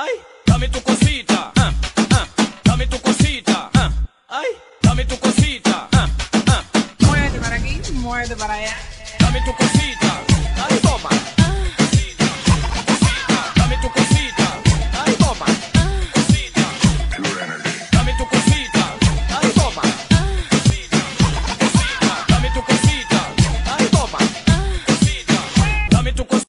ay, dame tu cosita, ah, ah, dame tu cosita, ah, ay, dame tu cosita, ah, ah. Muévete para aquí, muévete para allá. Dame tu cosita, ay, toma. Cosita, cosita, dame tu cosita, ay, toma. Cosita, dame tu cosita, ay, toma. Cosita, cosita, dame tu cosita, ay, toma. Cosita, dame tu cosita.